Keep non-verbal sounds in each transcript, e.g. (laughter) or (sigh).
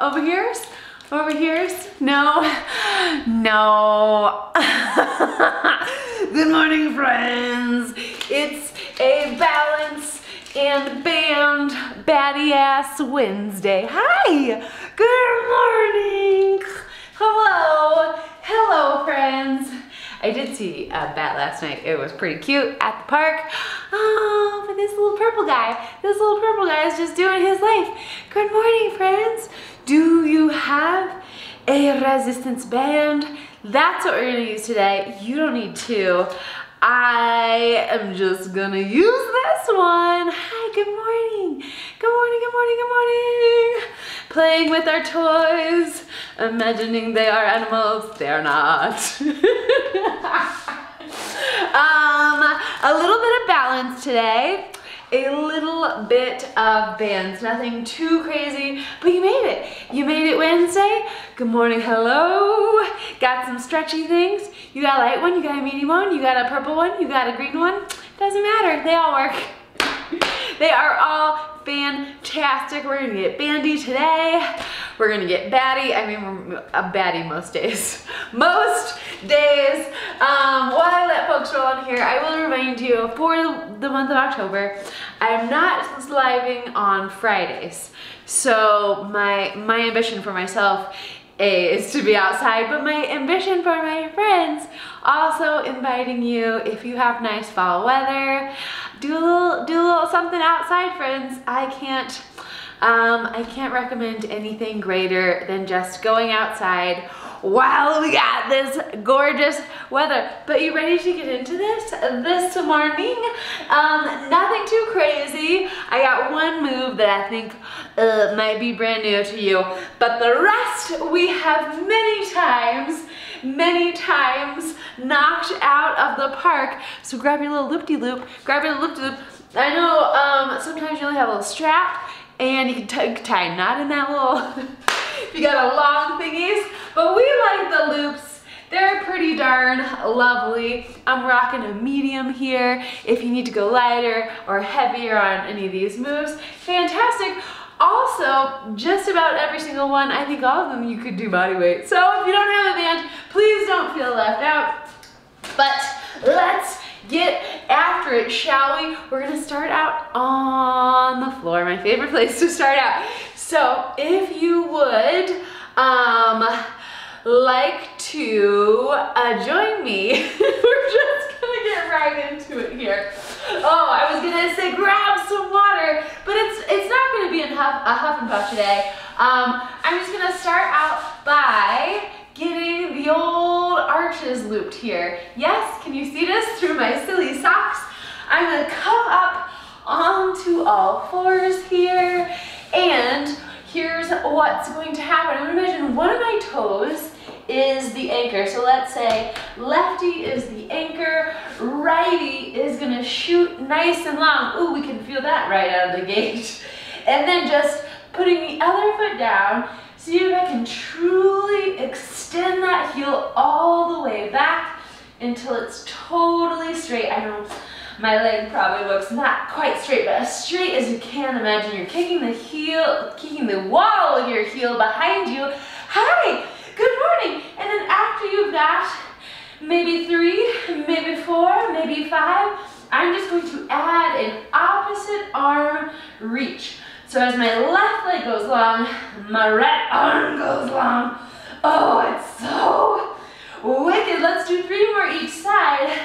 Over here's? Over here's? No, no. (laughs) Good morning, friends. It's a balance and band baddie ass Wednesday. Hi, good morning. Hello, hello, friends. I did see a bat last night. It was pretty cute at the park. Oh, but this little purple guy, this little purple guy is just doing his life. Good morning, friends. Do you have a resistance band? That's what we're gonna use today. You don't need two. I am just gonna use this one. Hi, good morning. Good morning, good morning, good morning. Playing with our toys, imagining they are animals. They're not. (laughs) um, a little bit of balance today a little bit of bands, nothing too crazy, but you made it. You made it Wednesday. Good morning, hello. Got some stretchy things. You got a light one, you got a medium one, you got a purple one, you got a green one. Doesn't matter, they all work. (laughs) they are all fantastic. We're gonna get bandy today. We're gonna get batty. I mean, we're a batty most days. (laughs) most days. Um, while I let folks roll on here, I will remind you for the month of October, I'm not living on Fridays. So my, my ambition for myself is to be outside, but my ambition for my friends, also inviting you, if you have nice fall weather, do a little, do a little something outside, friends. I can't, um, I can't recommend anything greater than just going outside while we got this gorgeous weather. But you ready to get into this this morning? Um, nothing too crazy. I got one move that I think uh, might be brand new to you, but the rest we have many times many times knocked out of the park. So grab your little loop-de-loop, -loop, grab your loop-de-loop. -loop. I know um, sometimes you only have a little strap and you can tie a knot in that little, (laughs) if you got a long thingies, but we like the loops. They're pretty darn lovely. I'm rocking a medium here. If you need to go lighter or heavier on any of these moves, fantastic. Also, just about every single one, I think all of them you could do body weight. So if you don't have a band, please don't feel left out. But let's get after it, shall we? We're gonna start out on the floor, my favorite place to start out. So if you would um, like to uh, join me, (laughs) we're just gonna get right into it here. Oh, I was gonna say grab some water, but it's it's not gonna be a huff, a huff and puff today. Um, I'm just gonna start out by getting the old arches looped here. Yes, can you see this through my silly socks? I'm gonna come up onto all fours here, and here's what's going to happen. I'm gonna imagine one of my toes is the anchor. So let's say lefty is the anchor, righty is gonna shoot nice and long. Ooh, we can feel that right out of the gate. (laughs) And then just putting the other foot down, see if I can truly extend that heel all the way back until it's totally straight. I know my leg probably looks not quite straight, but as straight as you can. Imagine you're kicking the heel, kicking the wall of your heel behind you. Hi, good morning. And then after you've got maybe three, maybe four, maybe five, I'm just going to add an opposite arm reach. So as my left leg goes long, my right arm goes long. Oh, it's so wicked. Let's do three more each side.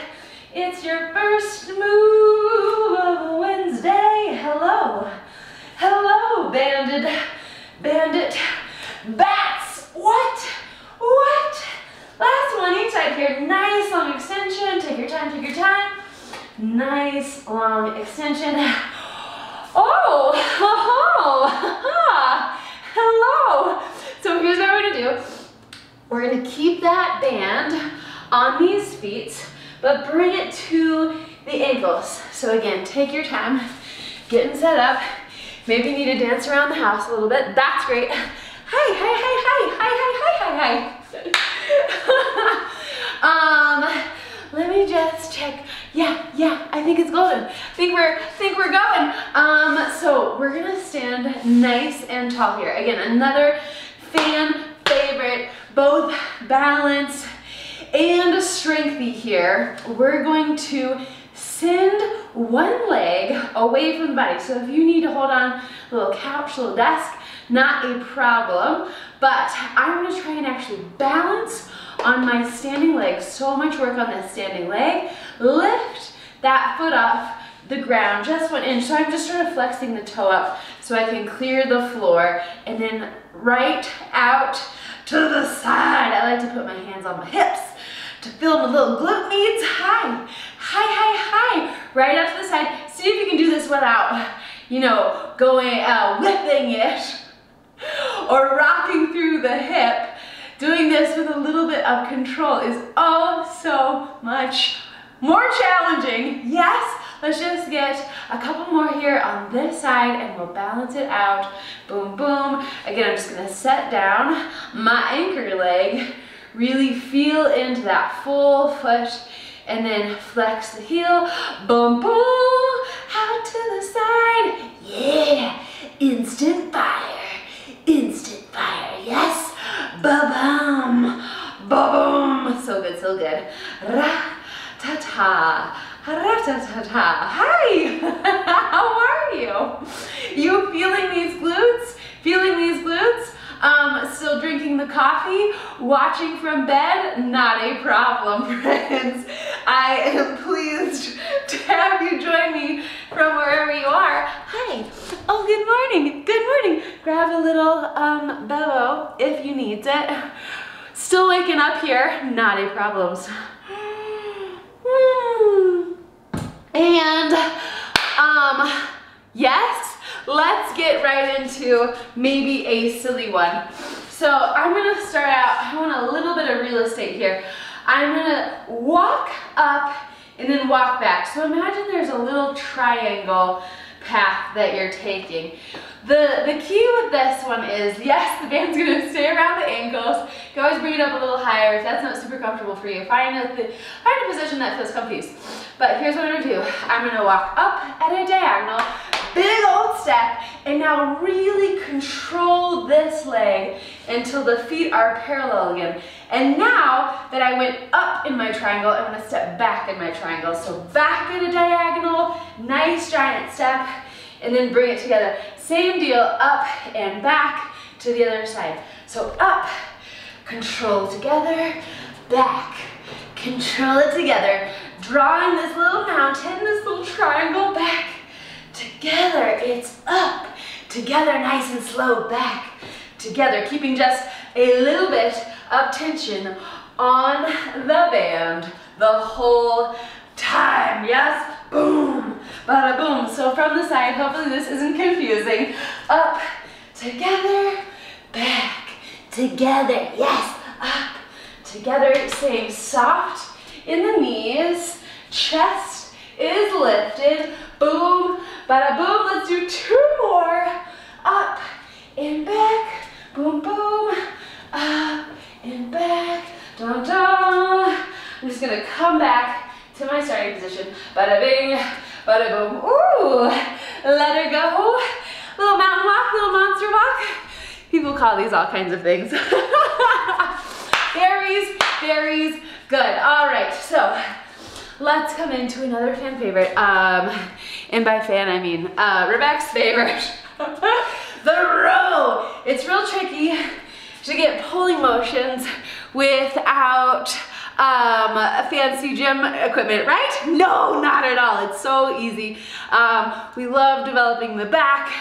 It's your first move of Wednesday. Hello. Hello, banded, bandit, bats. What? What? Last one each side here. Nice long extension. Take your time, take your time. Nice long extension. Oh, (laughs) oh, hello. So here's what we're gonna do. We're gonna keep that band on these feet but bring it to the ankles. So again, take your time, getting set up. Maybe you need to dance around the house a little bit. That's great. Hi, hi, hi, hi, hi, hi, hi, hi, hi. (laughs) um, let me just check Yeah, yeah, I think it's golden. think we're think we're going. Um, so we're gonna stand nice and tall here. Again, another fan favorite, both balance and strengthy here. We're going to send one leg away from the body. So if you need to hold on a little couch, little desk, not a problem. But I'm gonna try and actually balance on my standing leg. So much work on that standing leg. Lift that foot off the ground just one inch. So I'm just sort of flexing the toe up so I can clear the floor and then right out to the side. I like to put my hands on my hips to feel my little glute meds. High, high, high, high. Right out to the side. See if you can do this without, you know, going, uh, whipping it or rocking through the hip. Doing this with a little bit of control is oh so much more challenging. Yes, let's just get a couple more here on this side and we'll balance it out. Boom, boom. Again, I'm just gonna set down my anchor leg, really feel into that full foot and then flex the heel. Boom, boom, out to the side. Yeah, instant fire, instant fire, yes. Ba-bum, ba-boom. So good, so good. Ra-ta-ta. Ra-ta-ta-ta. Hi, (laughs) how are you? You feeling these glutes? Feeling these glutes? Um, still drinking the coffee, watching from bed, not a problem, (laughs) friends. I am pleased to have you join me from wherever you are. Hi. Oh, good morning. Good morning. Grab a little um, Bevo if you need it. Still waking up here, not a problem. And, um, yes, let's get right into maybe a silly one. So I'm gonna start out, I want a little bit of real estate here. I'm gonna walk up and then walk back. So imagine there's a little triangle path that you're taking. The, the key with this one is, yes, the band's gonna (laughs) stay around the ankles. You can always bring it up a little higher if that's not super comfortable for you. Find a, find a position that feels comfy. But here's what I'm gonna do. I'm gonna walk up at a diagonal, big old step, and now really control this leg until the feet are parallel again. And now that I went up in my triangle, I'm gonna step back in my triangle. So back in a diagonal, nice giant step, and then bring it together. Same deal, up and back to the other side. So up, control together, back, control it together. Drawing this little mountain, this little triangle back, together, it's up, together, nice and slow, back, together, keeping just a little bit of tension on the band the whole time, yes? Boom, bada boom. So from the side, hopefully this isn't confusing. Up, together, back, together, yes, up, together, same, soft in the knees, chest is lifted, boom, bada boom, let's do two more, up and back, boom, boom, up and back, dun dun. I'm just gonna come back to my starting position. Bada bing, bada boom. Ooh, let her go. Little mountain walk, little monster walk. People call these all kinds of things. (laughs) berries, berries, good. All right, so let's come into another fan favorite. Um, and by fan, I mean uh, Rebecca's favorite. (laughs) the row. It's real tricky to get pulling motions without um, fancy gym equipment, right? No, not at all. It's so easy. Um, we love developing the back.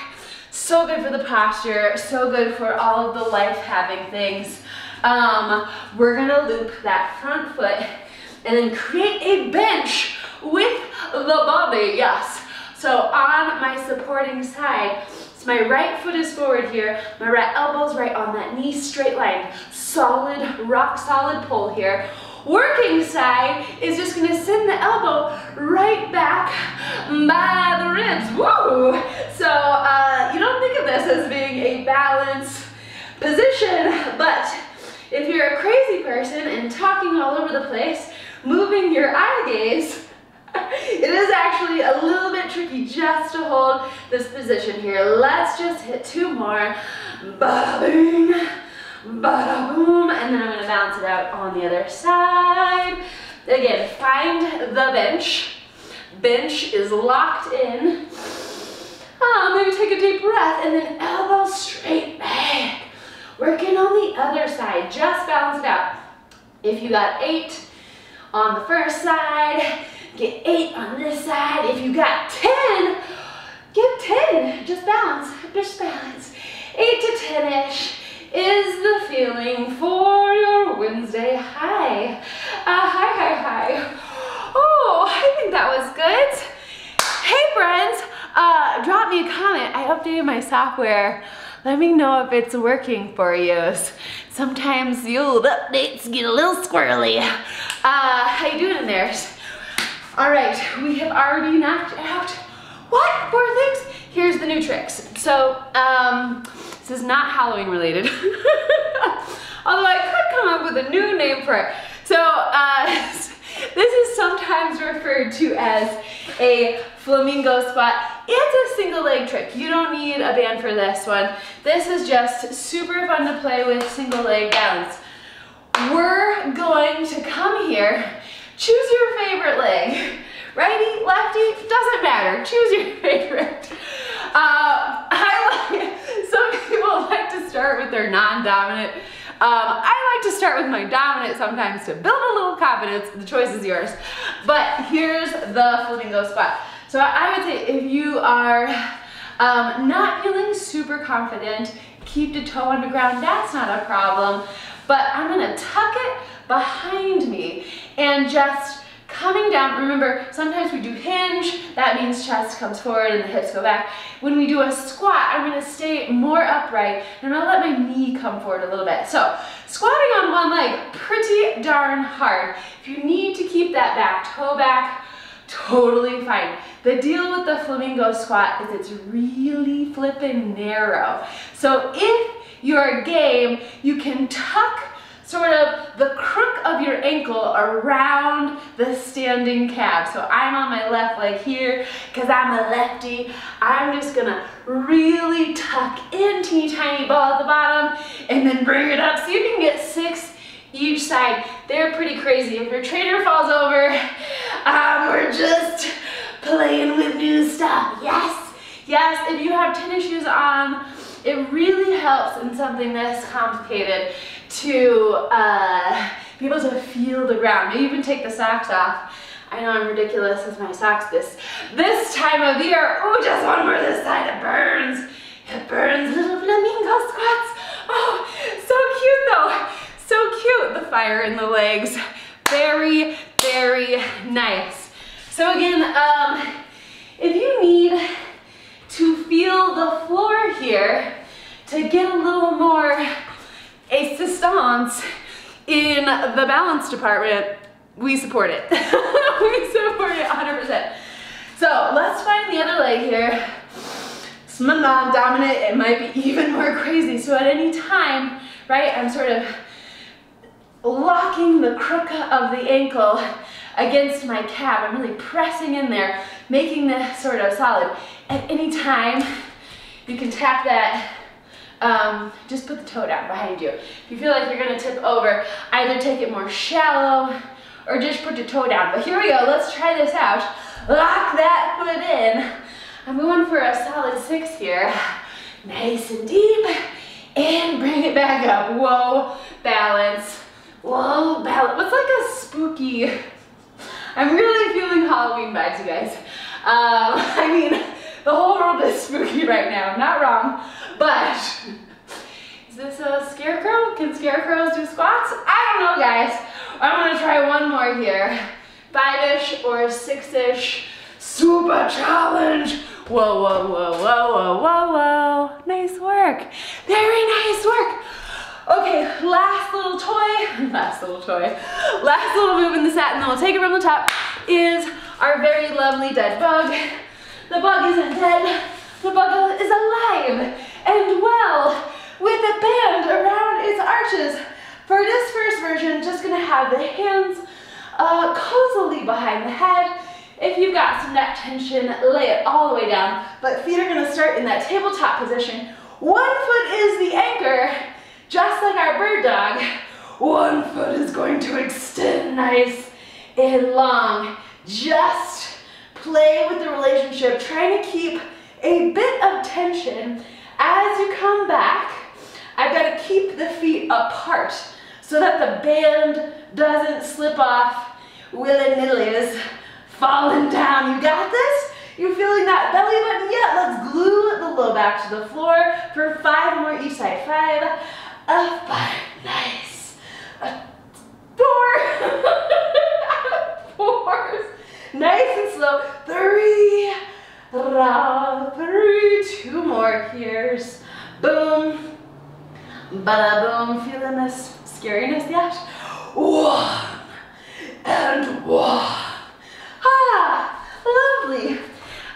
So good for the posture, so good for all of the life-having things. Um, we're gonna loop that front foot and then create a bench with the body, yes. So on my supporting side, so my right foot is forward here, my right elbow's right on that knee, straight line. Solid, rock solid pull here. Working side is just gonna send the elbow right back by the ribs. Woo! So uh, you don't think of this as being a balanced position, but if you're a crazy person and talking all over the place, moving your eye gaze, (laughs) it is actually a little bit tricky just to hold this position here. Let's just hit two more. Bada bing, bada boom, and then I'm gonna bounce it out on the other side. Again, find the bench. Bench is locked in. Oh, maybe take a deep breath and then elbow straight back. Working on the other side, just balance it out. If you got eight on the first side, get eight on this side. If you got 10, get 10. Just balance, just balance. Eight to 10-ish is the feeling for your Wednesday high. Uh, hi, hi, hi. Oh, I think that was good. Hey friends, uh, drop me a comment. I updated my software. Let me know if it's working for you. Sometimes the updates get a little squirrely. Uh, how you doing in there? All right, we have already knocked out, what, four things? Here's the new tricks. So, um, this is not Halloween related. (laughs) Although I could come up with a new name for it. So, uh, (laughs) this is sometimes referred to as a flamingo squat. It's a single leg trick. You don't need a band for this one. This is just super fun to play with single leg balance. We're going to come here, choose your favorite leg. Righty, lefty, doesn't matter. Choose your (laughs) favorite. Uh, I like, some people like to start with their non-dominant I like to start with my dominant sometimes to build a little confidence. The choice is yours. But here's the flamingo squat. So I would say if you are um, not feeling super confident, keep the toe on the ground, that's not a problem. But I'm gonna tuck it behind me and just coming down, remember, sometimes we do hinge, that means chest comes forward and the hips go back. When we do a squat, I'm gonna stay more upright and I'm gonna let my knee come forward a little bit. So, squatting on one leg, pretty darn hard. If you need to keep that back toe back, totally fine. The deal with the flamingo squat is it's really flipping narrow. So if you're game, you can tuck sort of the crook of your ankle around the standing calf. So I'm on my left leg here because I'm a lefty. I'm just gonna really tuck in teeny tiny ball at the bottom and then bring it up so you can get six each side. They're pretty crazy. If your trainer falls over, um, we're just playing with new stuff. Yes, yes, if you have tennis shoes on, it really helps in something this complicated to uh, be able to feel the ground. Maybe even take the socks off. I know I'm ridiculous with my socks this this time of year. Oh, just one more this side. It burns. It burns. Little flamingo squats. Oh, so cute though. So cute. The fire in the legs. Very, very nice. So again, um, if you need to feel the floor here to get a little more assistance in the balance department, we support it. (laughs) we support it 100%. So let's find the other leg here. It's my non-dominant, it might be even more crazy. So at any time, right, I'm sort of locking the crook of the ankle against my calf. I'm really pressing in there, making this sort of solid. At any time, you can tap that um, just put the toe down behind you. If you feel like you're gonna tip over, either take it more shallow or just put your toe down. But here we go, let's try this out. Lock that foot in. I'm going for a solid six here. Nice and deep. And bring it back up. Whoa, balance. Whoa, balance. What's like a spooky, I'm really feeling Halloween vibes, you guys. Um, (laughs) I mean, (laughs) the whole world is spooky right now, not wrong. But, is this a scarecrow? Can scarecrows do squats? I don't know, guys. I'm gonna try one more here. Five-ish or six-ish super challenge. Whoa, whoa, whoa, whoa, whoa, whoa, whoa. Nice work. Very nice work. Okay, last little toy, (laughs) last little toy, last little move in the set, and then we'll take it from the top, is our very lovely dead bug. The bug isn't dead, the bug is alive and well with a band around its arches. For this first version, just gonna have the hands uh, cozily behind the head If you've got some neck tension, lay it all the way down. But feet are gonna start in that tabletop position. One foot is the anchor, just like our bird dog. One foot is going to extend nice and long. Just play with the relationship, trying to keep a bit of tension as you come back. I've got to keep the feet apart so that the band doesn't slip off willy-nilly is falling down. You got this? You're feeling that belly button yet? Let's glue the low back to the floor for five more each side. Five, a five, nice. A four, (laughs) nice and slow. Three, three, Here's boom, bada boom. Feeling this scariness yet? One and one. Ah, lovely.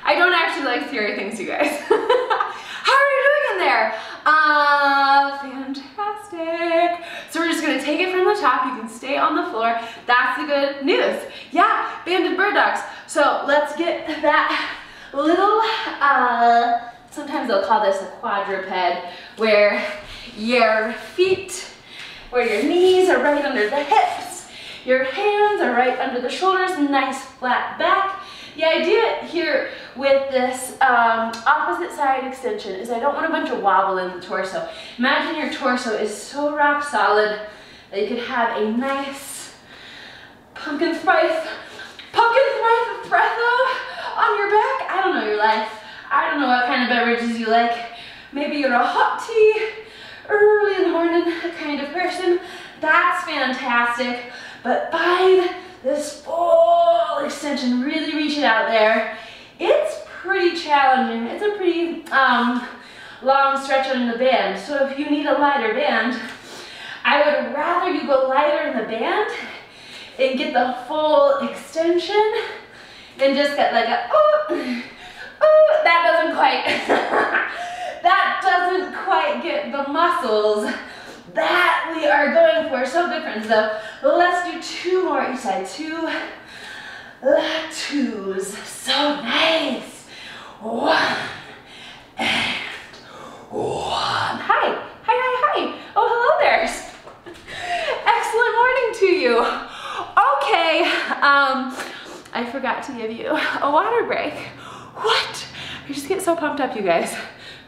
I don't actually like scary things, you guys. (laughs) How are you doing in there? Uh, fantastic. So we're just gonna take it from the top. You can stay on the floor. That's the good news. Yeah, banded bird dogs. So let's get that little, uh, sometimes they'll call this a quadruped, where your feet, where your knees are right under the hips, your hands are right under the shoulders, nice flat back. The idea here with this um, opposite side extension is I don't want a bunch of wobble in the torso. Imagine your torso is so rock solid that you could have a nice pumpkin spice, pumpkin spice espresso on your back. I don't know your life. I don't know what kind of beverages you like. Maybe you're a hot tea, early in the morning kind of person. That's fantastic. But find this full extension, really reach it out there. It's pretty challenging. It's a pretty um, long stretch on the band. So if you need a lighter band, I would rather you go lighter in the band and get the full extension and just get like a, oh, that doesn't quite, (laughs) that doesn't quite get the muscles that we are going for. So good, friends, though. Let's do two more each side. Two, twos. So nice. One, and one. Hi. Hi, hi, hi. Oh, hello there. (laughs) Excellent morning to you. Okay, um, I forgot to give you a water break. What? I just get so pumped up, you guys.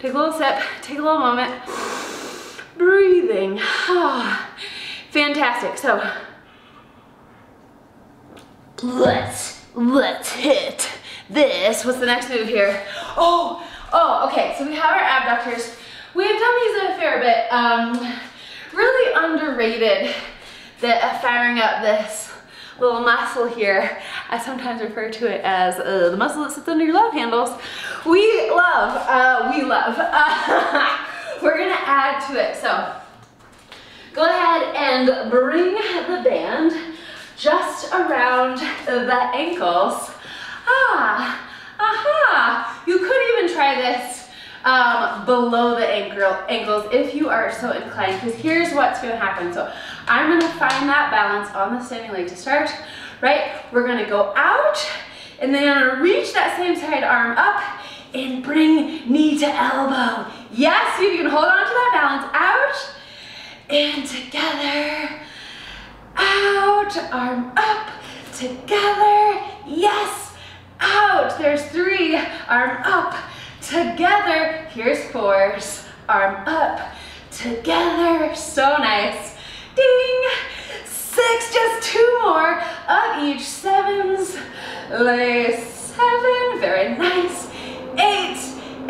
Take a little sip, take a little moment breathing. Oh, (sighs) Fantastic. So let's let's hit this. What's the next move here? Oh, oh, okay. So we have our abductors. We have done these a fair bit. Um, really underrated uh, firing up this little muscle here. I sometimes refer to it as uh, the muscle that sits under your love handles. We love, uh, we love. (laughs) we're gonna add to it. So go ahead and bring the band just around the ankles. Ah, aha. You could even try this um, below the ankle, ankles if you are so inclined because here's what's gonna happen. So I'm gonna find that balance on the standing leg to start, right? We're gonna go out and then I'm gonna reach that same side arm up and bring knee to elbow. Yes, you can hold on to that balance. Out and together. Out, arm up, together. Yes, out. There's three, arm up, together. Here's fours, arm up, together. So nice. Ding. Six, just two more of each. Sevens, lay seven. Very nice. Eight,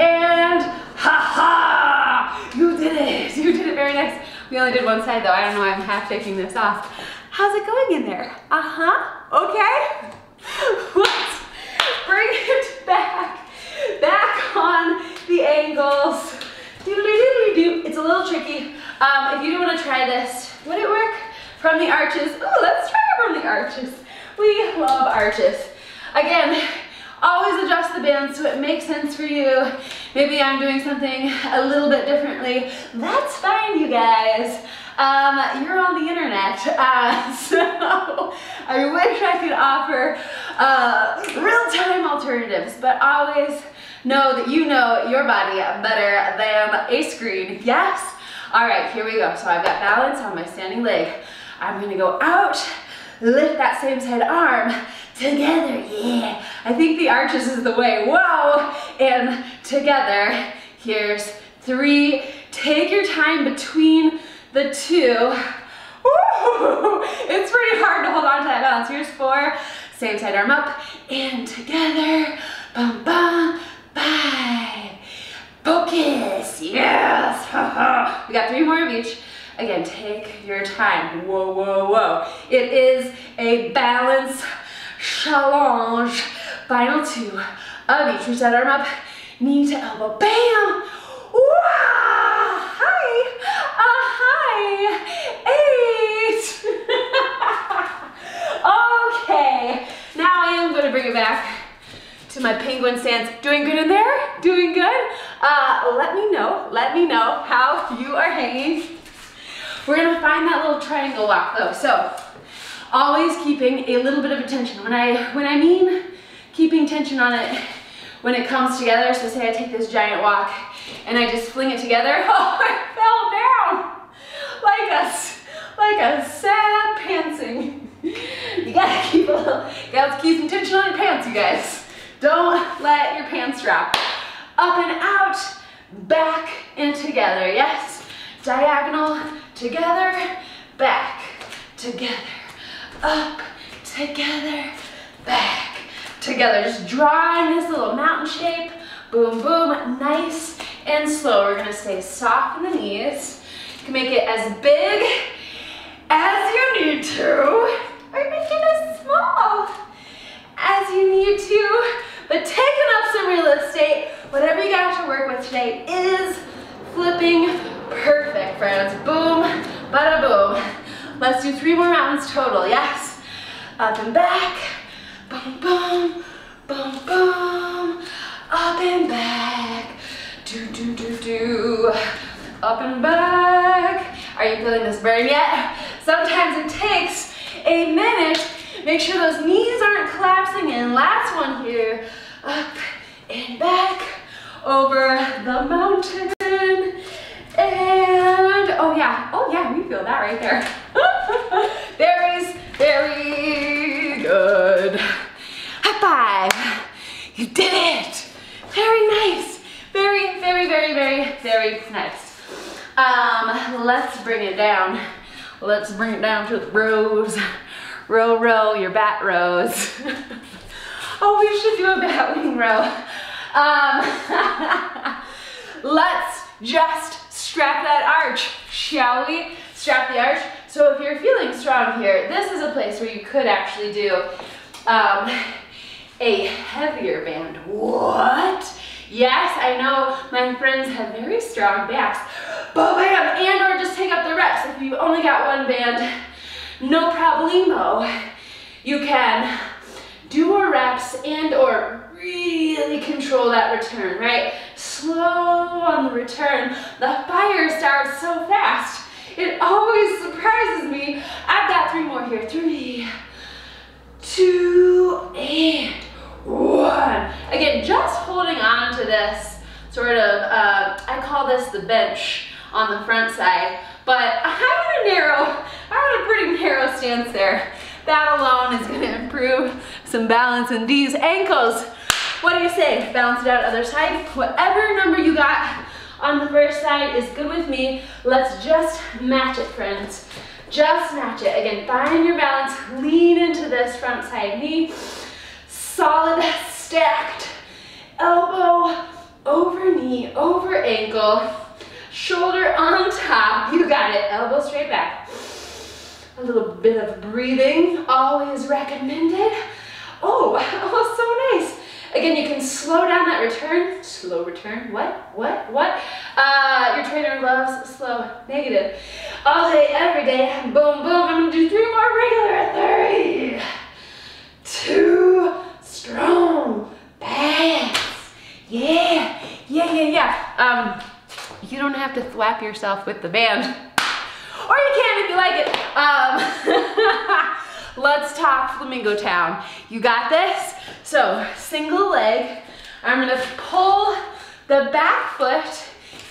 and ha ha! You did it, (laughs) you did it very nice. We only did one side though, I don't know why I'm half taking this off. How's it going in there? Uh-huh, okay. (laughs) Bring it back, back on the ankles. It's a little tricky. Um, if you do want to try this, would it work from the arches? Ooh, let's try it from the arches. We love arches. Again, Always adjust the band so it makes sense for you. Maybe I'm doing something a little bit differently. That's fine, you guys. Um, you're on the internet, (laughs) uh, so I wish I could offer uh, real-time alternatives, but always know that you know your body better than a screen. Yes? All right, here we go. So I've got balance on my standing leg. I'm gonna go out, lift that same side arm, together, yeah. I think the arches is the way, whoa, and together. Here's three, take your time between the two. Woo! It's pretty hard to hold on to that balance. Here's four, same side arm up, and together, bum bum, five. Focus, yes, we got three more of each. Again, take your time, whoa, whoa, whoa. It is a balance challenge. Final two of each. Reach that arm up, knee to elbow, bam, wow, hi, uh, hi, eight. (laughs) okay, now I am gonna bring it back to my penguin stance. Doing good in there? Doing good? Uh, let me know, let me know how you are hanging. We're gonna find that little triangle walk though. So, always keeping a little bit of attention. When I, when I mean keeping tension on it, when it comes together, so say I take this giant walk and I just fling it together, (laughs) oh, I fell down like a, like a sad pantsing. (laughs) You gotta keep a little, gotta keep some tension on your pants, you guys. Don't let your pants drop. Up and out, back and together, yes? Diagonal, together, back, together, up, together, back, together. Just drawing this little mountain shape, boom, boom, nice and slow. We're gonna stay soft in the knees. You can make it as big as you need to, or make it as small as you need to, but taking up some real estate, whatever you got to work with today is flipping perfect, friends. Boom, bada boom. Let's do three more rounds total, yes? Up and back, boom, boom, boom, boom, up and back, do, do, do, do, up and back. Are you feeling this burn yet? Sometimes it takes a minute Make sure those knees aren't collapsing And Last one here. Up and back over the mountain. And, oh yeah, oh yeah, we feel that right there. (laughs) very, very good. High five. You did it. Very nice. Very, very, very, very, very nice. Um, let's bring it down. Let's bring it down to the rows. Row, row your bat rows. (laughs) oh, we should do a bat wing row. Um, (laughs) let's just strap that arch, shall we? Strap the arch. So if you're feeling strong here, this is a place where you could actually do um, a heavier band. What? Yes, I know my friends have very strong backs, but bam, and or just take up the reps. If you only got one band, no problemo. You can do more reps and or really control that return, right? Slow on the return. The fire starts so fast. It always surprises me. I've got three more here. Three, two, and one. Again, just holding on to this sort of, uh, I call this the bench on the front side, but I'm gonna narrow I'm in a pretty narrow stance there. That alone is gonna improve some balance in these ankles. What do you say? Balance it out other side. Whatever number you got on the first side is good with me. Let's just match it, friends. Just match it. Again, find your balance. Lean into this front side knee. Solid, stacked. Elbow over knee, over ankle. Shoulder on top. You got it. Elbow straight back. A little bit of breathing, always recommended. Oh, (laughs) oh, so nice. Again, you can slow down that return. Slow return. What? What? What? Uh, your trainer loves slow. Negative. All day, every day. Boom, boom. I'm gonna do three more regular. Three, two, strong, pass. Yeah, yeah, yeah, yeah. Um, you don't have to thwap yourself with the band. or you can if you like it. Um, (laughs) let's talk Flamingo Town. You got this? So, single leg. I'm gonna pull the back foot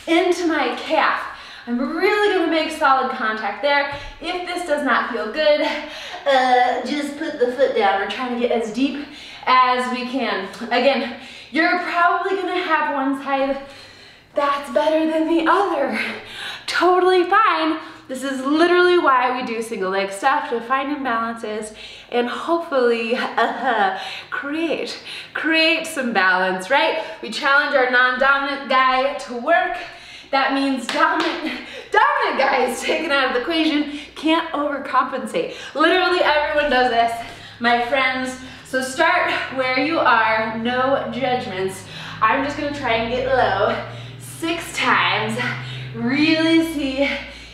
into my calf. I'm really gonna make solid contact there. If this does not feel good, uh, just put the foot down. We're trying to get as deep as we can. Again, you're probably gonna have one side that's better than the other. Totally fine. This is literally why we do single leg stuff to find imbalances and hopefully uh, (laughs) create, create some balance, right? We challenge our non-dominant guy to work that means dominant, (laughs) dominant guy is taken out of the equation, can't overcompensate. Literally everyone does this, my friends. So start where you are, no judgments. I'm just gonna try and get low six times. Really see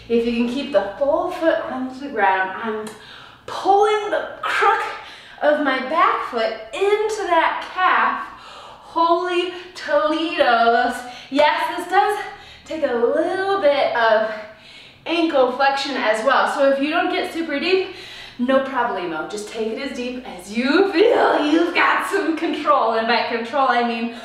if you can keep the full foot onto the ground. I'm pulling the crook of my back foot into that calf. Holy Toledos. Yes, this does take a little bit of ankle flexion as well. So if you don't get super deep, no problemo. Just take it as deep as you feel you've got some control. And by control, I mean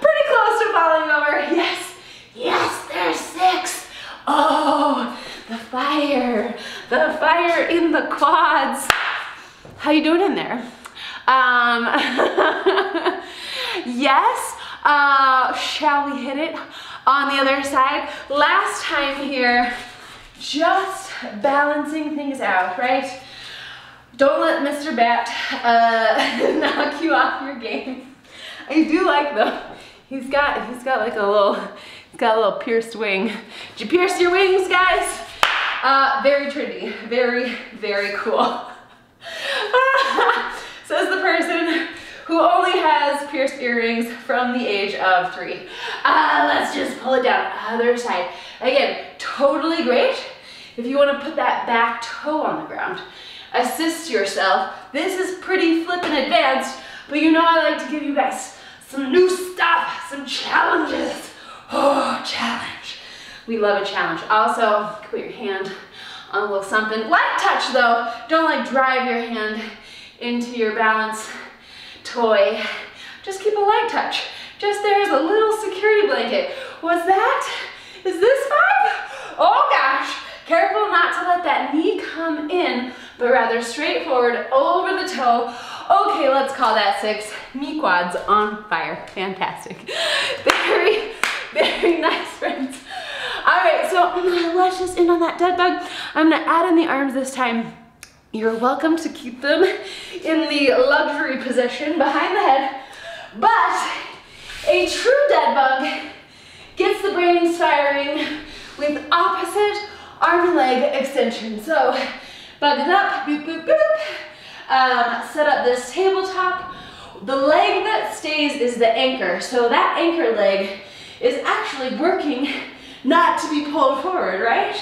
pretty close to falling over. Yes, yes, there's six. Oh, the fire, the fire in the quads. How you doing in there? Um, (laughs) yes, uh, shall we hit it? on the other side. Last time here, just balancing things out, right? Don't let Mr. Bat uh, (laughs) knock you off your game. I do like though. He's got he's got like a little got a little pierced wing. Did you pierce your wings, guys? Uh, very trendy, very very cool. (laughs) Says the person who only has pierced earrings from the age of three. Uh, let's just pull it down, other side. Again, totally great if you wanna put that back toe on the ground. Assist yourself. This is pretty flippin' advanced, but you know I like to give you guys some new stuff, some challenges. Oh, (gasps) challenge. We love a challenge. Also, put your hand on a little something. Light touch though. Don't like drive your hand into your balance toy. Just keep a light touch. Just there's a little security blanket. Was that, is this five? Oh gosh, careful not to let that knee come in, but rather straightforward over the toe. Okay, let's call that six. Knee quads on fire, fantastic. Very, (laughs) nice, friends. All right, so let's just in on that dead bug. I'm gonna add in the arms this time. You're welcome to keep them in the luxury position behind the head, but a true dead bug gets the brains firing with opposite arm and leg extension. So bug it up, boop, boop, boop. Um, set up this tabletop. The leg that stays is the anchor. So that anchor leg is actually working not to be pulled forward, right?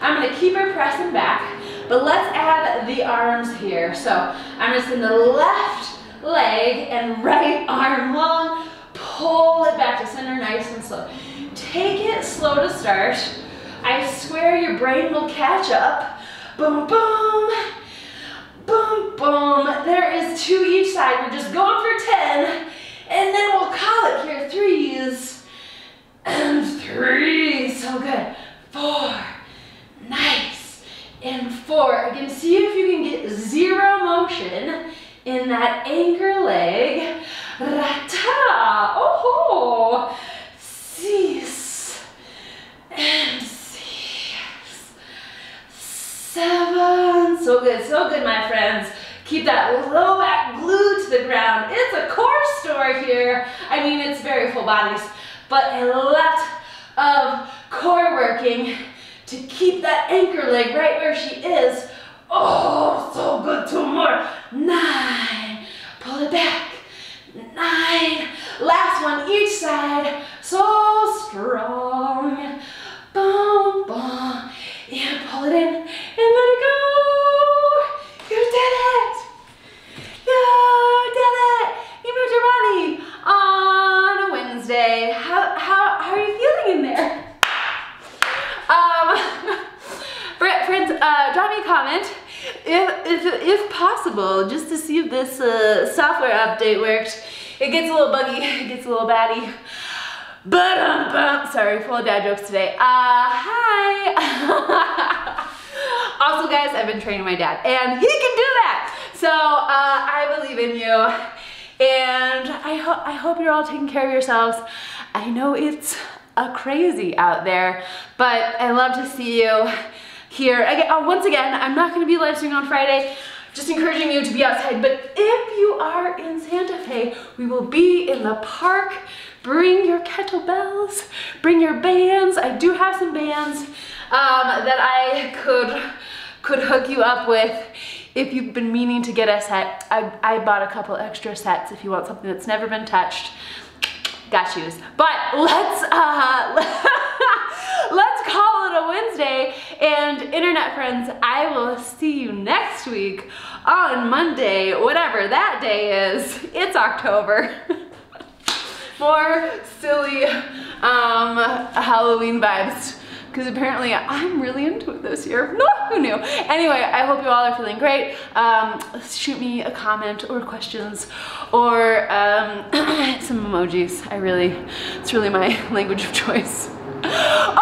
I'm gonna keep her pressing back. But let's add the arms here. So I'm just in the left leg and right (laughs) arm long. Pull it back to center nice and slow. Take it slow to start. I swear your brain will catch up. Boom, boom, boom, boom. There is two each side. We're just going for 10. And then we'll call it here. Threes and three. So good. Four. Nice and four. Again, see if you can get zero motion in that anchor leg. Rata, oh, six, and six, seven. So good, so good, my friends. Keep that low back glued to the ground. It's a core store here. I mean, it's very full bodies, but a lot of core working to keep that anchor leg right where she is. Oh, so good, two more. Nine, pull it back. Nine, last one each side. So strong. Boom, boom. And pull it in and let it go. You did it. You did it. You moved your body on a Wednesday. How, how, how are you feeling in there? Um, friends, uh, drop me a comment if, if, if possible, just to see if this uh, software update worked. It gets a little buggy, it gets a little batty. But, um, full of dad jokes today. Uh, hi. (laughs) also, guys, I've been training my dad, and he can do that. So, uh, I believe in you, and I, ho I hope you're all taking care of yourselves. I know it's a crazy out there, but I love to see you here. Again, oh, once again, I'm not gonna be live streaming on Friday, just encouraging you to be outside, but if you are in Santa Fe, we will be in the park. Bring your kettlebells, bring your bands. I do have some bands um, that I could, could hook you up with if you've been meaning to get a set. I, I bought a couple extra sets if you want something that's never been touched got shoes. But let's, uh, (laughs) let's call it a Wednesday. And internet friends, I will see you next week on Monday, whatever that day is. It's October. (laughs) More silly um, Halloween vibes because apparently I'm really into it this year. (laughs) No, who knew? Anyway, I hope you all are feeling great. Um, shoot me a comment or questions or um, (clears throat) some emojis. I really, it's really my (laughs) language of choice. (laughs)